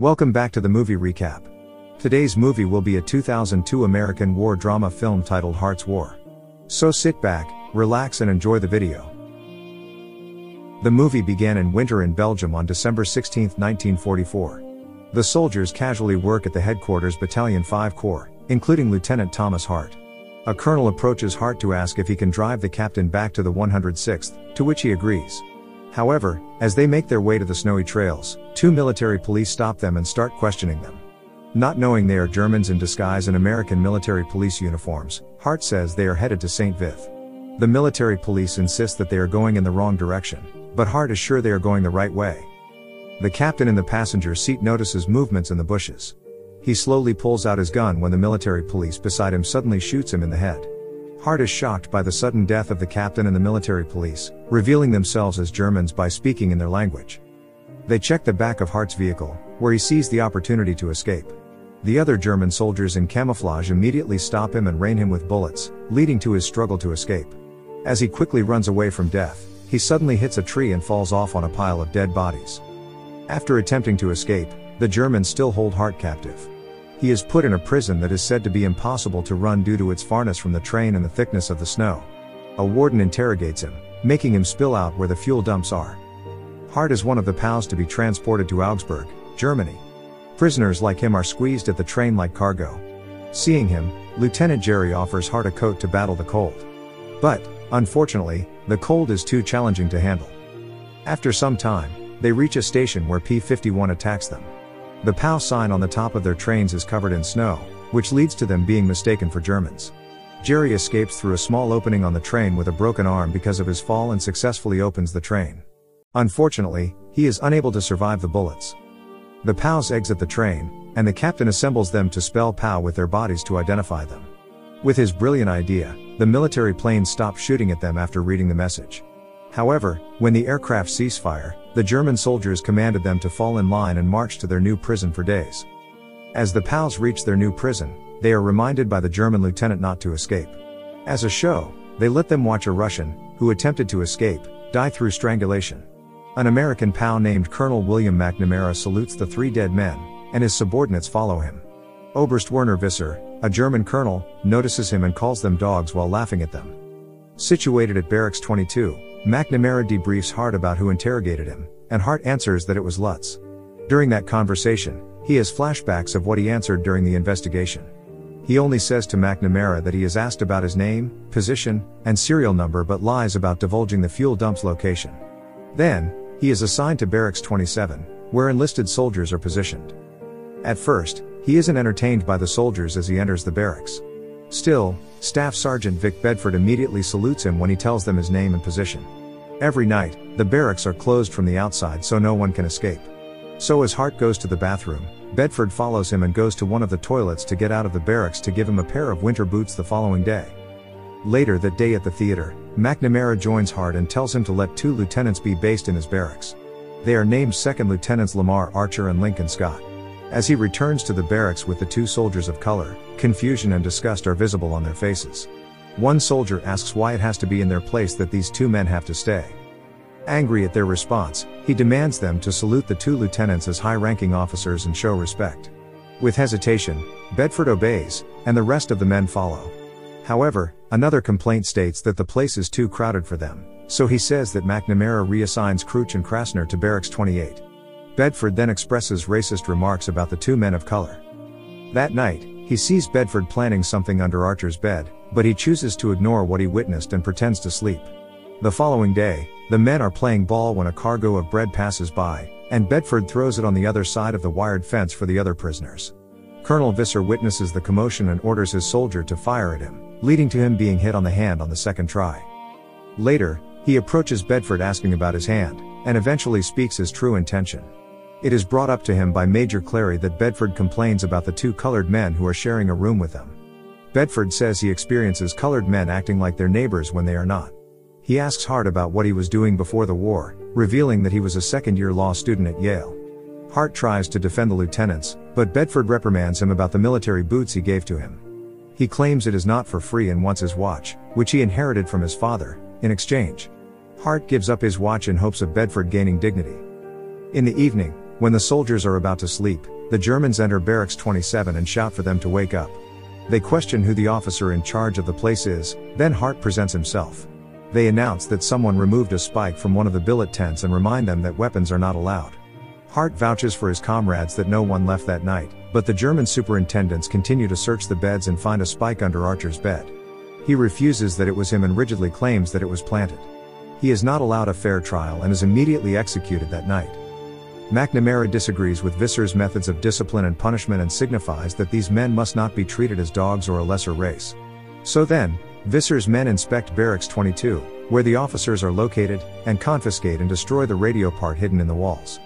Welcome back to the movie recap. Today's movie will be a 2002 American war drama film titled Hart's War. So sit back, relax and enjoy the video. The movie began in winter in Belgium on December 16, 1944. The soldiers casually work at the headquarters Battalion 5 Corps, including Lieutenant Thomas Hart. A colonel approaches Hart to ask if he can drive the captain back to the 106th, to which he agrees. However, as they make their way to the snowy trails, two military police stop them and start questioning them. Not knowing they are Germans in disguise in American military police uniforms, Hart says they are headed to St. Vith. The military police insist that they are going in the wrong direction, but Hart is sure they are going the right way. The captain in the passenger seat notices movements in the bushes. He slowly pulls out his gun when the military police beside him suddenly shoots him in the head. Hart is shocked by the sudden death of the captain and the military police, revealing themselves as Germans by speaking in their language. They check the back of Hart's vehicle, where he sees the opportunity to escape. The other German soldiers in camouflage immediately stop him and rain him with bullets, leading to his struggle to escape. As he quickly runs away from death, he suddenly hits a tree and falls off on a pile of dead bodies. After attempting to escape, the Germans still hold Hart captive. He is put in a prison that is said to be impossible to run due to its farness from the train and the thickness of the snow. A warden interrogates him, making him spill out where the fuel dumps are. Hart is one of the POWs to be transported to Augsburg, Germany. Prisoners like him are squeezed at the train like cargo. Seeing him, Lieutenant Jerry offers Hart a coat to battle the cold. But, unfortunately, the cold is too challenging to handle. After some time, they reach a station where P 51 attacks them. The POW sign on the top of their trains is covered in snow, which leads to them being mistaken for Germans. Jerry escapes through a small opening on the train with a broken arm because of his fall and successfully opens the train. Unfortunately, he is unable to survive the bullets. The POWs exit the train, and the captain assembles them to spell POW with their bodies to identify them. With his brilliant idea, the military plane stops shooting at them after reading the message. However, when the aircraft cease fire, the German soldiers commanded them to fall in line and march to their new prison for days. As the POWs reach their new prison, they are reminded by the German lieutenant not to escape. As a show, they let them watch a Russian, who attempted to escape, die through strangulation. An American POW named Colonel William McNamara salutes the three dead men, and his subordinates follow him. Oberst Werner Visser, a German colonel, notices him and calls them dogs while laughing at them. Situated at Barracks 22, McNamara debriefs Hart about who interrogated him, and Hart answers that it was Lutz. During that conversation, he has flashbacks of what he answered during the investigation. He only says to McNamara that he is asked about his name, position, and serial number but lies about divulging the fuel dump's location. Then, he is assigned to Barracks 27, where enlisted soldiers are positioned. At first, he isn't entertained by the soldiers as he enters the barracks. Still, Staff Sergeant Vic Bedford immediately salutes him when he tells them his name and position. Every night, the barracks are closed from the outside so no one can escape. So as Hart goes to the bathroom, Bedford follows him and goes to one of the toilets to get out of the barracks to give him a pair of winter boots the following day. Later that day at the theater, McNamara joins Hart and tells him to let two lieutenants be based in his barracks. They are named Second Lieutenants Lamar Archer and Lincoln Scott. As he returns to the barracks with the two soldiers of color, confusion and disgust are visible on their faces. One soldier asks why it has to be in their place that these two men have to stay. Angry at their response, he demands them to salute the two lieutenants as high ranking officers and show respect. With hesitation, Bedford obeys, and the rest of the men follow. However, another complaint states that the place is too crowded for them, so he says that McNamara reassigns Crouch and Krasner to Barracks 28. Bedford then expresses racist remarks about the two men of color. That night, he sees Bedford planning something under Archer's bed, but he chooses to ignore what he witnessed and pretends to sleep. The following day, the men are playing ball when a cargo of bread passes by, and Bedford throws it on the other side of the wired fence for the other prisoners. Colonel Visser witnesses the commotion and orders his soldier to fire at him, leading to him being hit on the hand on the second try. Later, he approaches Bedford asking about his hand, and eventually speaks his true intention. It is brought up to him by Major Clary that Bedford complains about the two colored men who are sharing a room with them. Bedford says he experiences colored men acting like their neighbors when they are not. He asks Hart about what he was doing before the war, revealing that he was a second year law student at Yale. Hart tries to defend the lieutenants, but Bedford reprimands him about the military boots he gave to him. He claims it is not for free and wants his watch, which he inherited from his father, in exchange. Hart gives up his watch in hopes of Bedford gaining dignity. In the evening, When the soldiers are about to sleep, the Germans enter Barracks 27 and shout for them to wake up. They question who the officer in charge of the place is, then Hart presents himself. They announce that someone removed a spike from one of the billet tents and remind them that weapons are not allowed. Hart vouches for his comrades that no one left that night, but the German superintendents continue to search the beds and find a spike under Archer's bed. He refuses that it was him and rigidly claims that it was planted. He is not allowed a fair trial and is immediately executed that night. McNamara disagrees with Visser's methods of discipline and punishment and signifies that these men must not be treated as dogs or a lesser race. So then, Visser's men inspect Barracks 22, where the officers are located, and confiscate and destroy the radio part hidden in the walls.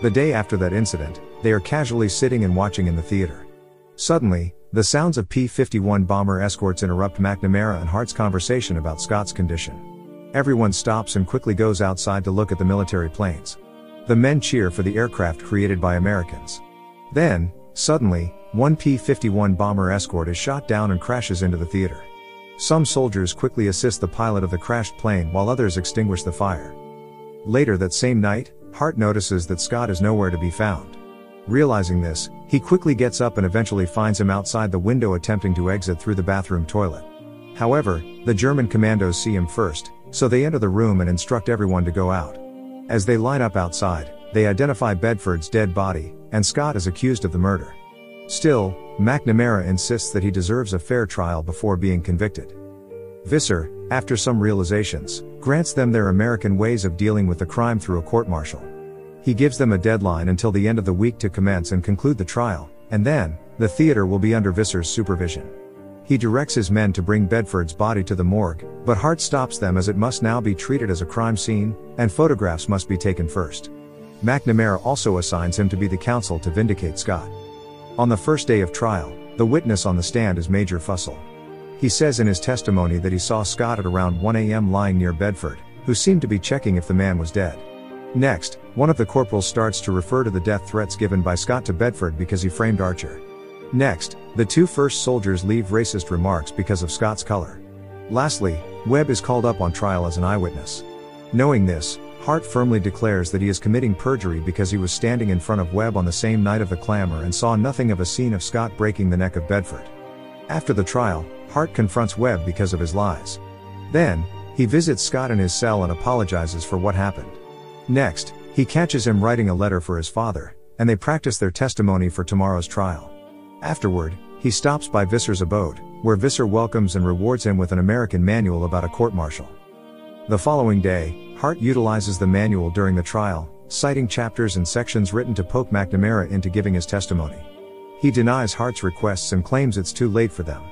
The day after that incident, they are casually sitting and watching in the theater. Suddenly, the sounds of P 51 bomber escorts interrupt McNamara and Hart's conversation about Scott's condition. Everyone stops and quickly goes outside to look at the military planes. The men cheer for the aircraft created by Americans. Then, suddenly, one P 51 bomber escort is shot down and crashes into the theater. Some soldiers quickly assist the pilot of the crashed plane while others extinguish the fire. Later that same night, Hart notices that Scott is nowhere to be found. Realizing this, he quickly gets up and eventually finds him outside the window attempting to exit through the bathroom toilet. However, the German commandos see him first, so they enter the room and instruct everyone to go out. As they line up outside, they identify Bedford's dead body, and Scott is accused of the murder. Still, McNamara insists that he deserves a fair trial before being convicted. Visser, after some realizations, grants them their American ways of dealing with the crime through a court martial. He gives them a deadline until the end of the week to commence and conclude the trial, and then, the theater will be under Visser's supervision. He directs his men to bring Bedford's body to the morgue, but Hart stops them as it must now be treated as a crime scene, and photographs must be taken first. McNamara also assigns him to be the counsel to vindicate Scott. On the first day of trial, the witness on the stand is Major Fussell. He says in his testimony that he saw Scott at around 1 a.m. lying near Bedford, who seemed to be checking if the man was dead. Next, one of the corporals starts to refer to the death threats given by Scott to Bedford because he framed Archer. Next, the two first soldiers leave racist remarks because of Scott's color. Lastly, Webb is called up on trial as an eyewitness. Knowing this, Hart firmly declares that he is committing perjury because he was standing in front of Webb on the same night of the clamor and saw nothing of a scene of Scott breaking the neck of Bedford. After the trial, Hart confronts Webb because of his lies. Then, he visits Scott in his cell and apologizes for what happened. Next, he catches him writing a letter for his father, and they practice their testimony for tomorrow's trial. Afterward, he stops by Visser's abode, where Visser welcomes and rewards him with an American manual about a court martial. The following day, Hart utilizes the manual during the trial, citing chapters and sections written to poke McNamara into giving his testimony. He denies Hart's requests and claims it's too late for them.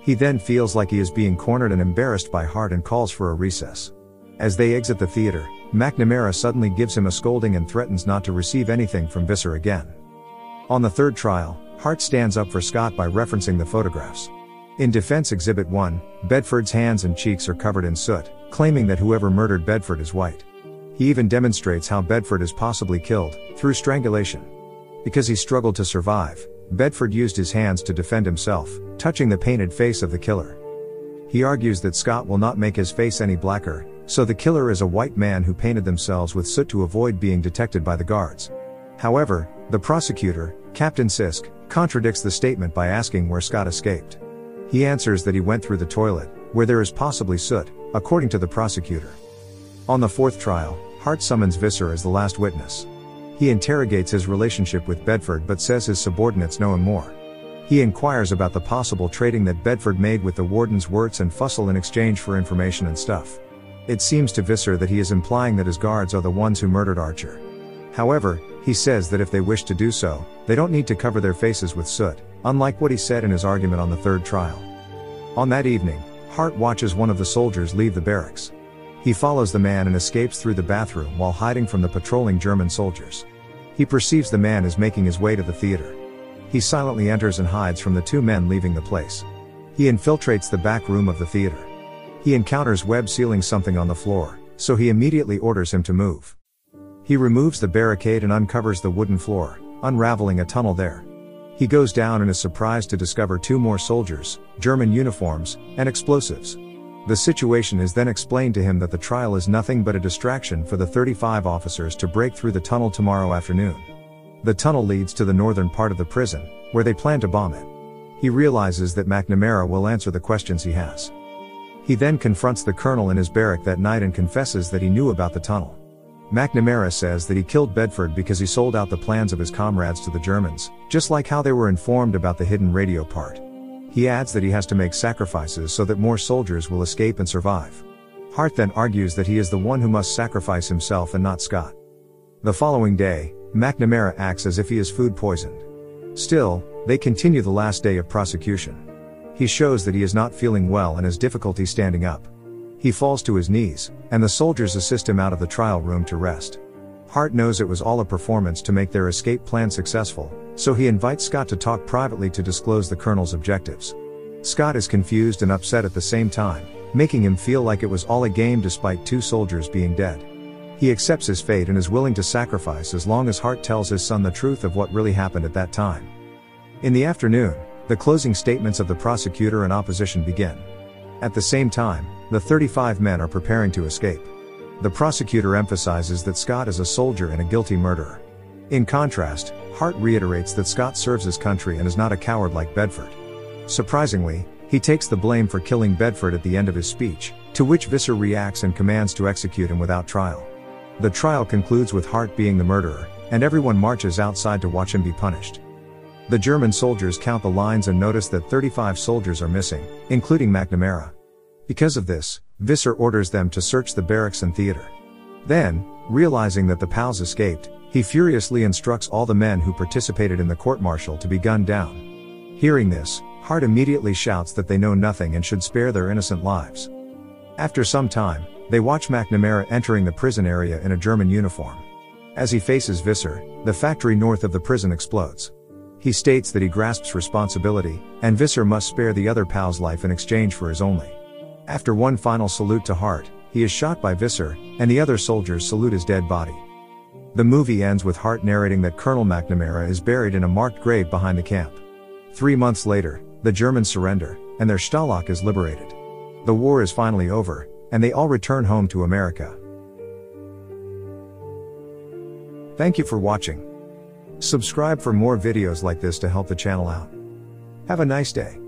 He then feels like he is being cornered and embarrassed by Hart and calls for a recess. As they exit the theater, McNamara suddenly gives him a scolding and threatens not to receive anything from Visser again. On the third trial, Hart stands up for Scott by referencing the photographs. In Defense Exhibit 1, Bedford's hands and cheeks are covered in soot, claiming that whoever murdered Bedford is white. He even demonstrates how Bedford is possibly killed, through strangulation. Because he struggled to survive, Bedford used his hands to defend himself, touching the painted face of the killer. He argues that Scott will not make his face any blacker, so the killer is a white man who painted themselves with soot to avoid being detected by the guards. However, the prosecutor, Captain Sisk, contradicts the statement by asking where Scott escaped. He answers that he went through the toilet, where there is possibly soot, according to the prosecutor. On the fourth trial, Hart summons Visser as the last witness. He interrogates his relationship with Bedford but says his subordinates know him more. He inquires about the possible trading that Bedford made with the wardens Wirtz and Fussell in exchange for information and stuff. It seems to Visser that he is implying that his guards are the ones who murdered Archer. However, he says that if they wish to do so, they don't need to cover their faces with soot, unlike what he said in his argument on the third trial. On that evening, Hart watches one of the soldiers leave the barracks. He follows the man and escapes through the bathroom while hiding from the patrolling German soldiers. He perceives the man is making his way to the theater. He silently enters and hides from the two men leaving the place. He infiltrates the back room of the theater. He encounters Webb sealing something on the floor, so he immediately orders him to move. He removes the barricade and uncovers the wooden floor, unraveling a tunnel there. He goes down and is surprised to discover two more soldiers, German uniforms, and explosives. The situation is then explained to him that the trial is nothing but a distraction for the 35 officers to break through the tunnel tomorrow afternoon. The tunnel leads to the northern part of the prison, where they plan to bomb it. He realizes that McNamara will answer the questions he has. He then confronts the colonel in his barrack that night and confesses that he knew about the tunnel. McNamara says that he killed Bedford because he sold out the plans of his comrades to the Germans, just like how they were informed about the hidden radio part. He adds that he has to make sacrifices so that more soldiers will escape and survive. Hart then argues that he is the one who must sacrifice himself and not Scott. The following day, McNamara acts as if he is food poisoned. Still, they continue the last day of prosecution. He shows that he is not feeling well and has difficulty standing up. He falls to his knees, and the soldiers assist him out of the trial room to rest. Hart knows it was all a performance to make their escape plan successful, so he invites Scott to talk privately to disclose the colonel's objectives. Scott is confused and upset at the same time, making him feel like it was all a game despite two soldiers being dead. He accepts his fate and is willing to sacrifice as long as Hart tells his son the truth of what really happened at that time. In the afternoon, the closing statements of the prosecutor and opposition begin. At the same time, the 35 men are preparing to escape. The prosecutor emphasizes that Scott is a soldier and a guilty murderer. In contrast, Hart reiterates that Scott serves his country and is not a coward like Bedford. Surprisingly, he takes the blame for killing Bedford at the end of his speech, to which Visser reacts and commands to execute him without trial. The trial concludes with Hart being the murderer, and everyone marches outside to watch him be punished. The German soldiers count the lines and notice that 35 soldiers are missing, including McNamara. Because of this, Visser orders them to search the barracks and theater. Then, realizing that the POWs escaped, he furiously instructs all the men who participated in the court martial to be gunned down. Hearing this, Hart immediately shouts that they know nothing and should spare their innocent lives. After some time, they watch McNamara entering the prison area in a German uniform. As he faces Visser, the factory north of the prison explodes. He states that he grasps responsibility, and Visser must spare the other POW's life in exchange for his only. After one final salute to Hart, he is shot by Visser, and the other soldiers salute his dead body. The movie ends with Hart narrating that Colonel McNamara is buried in a marked grave behind the camp. Three months later, the Germans surrender, and their Stalag is liberated. The war is finally over, and they all return home to America. Thank you for watching. Subscribe for more videos like this to help the channel out. Have a nice day.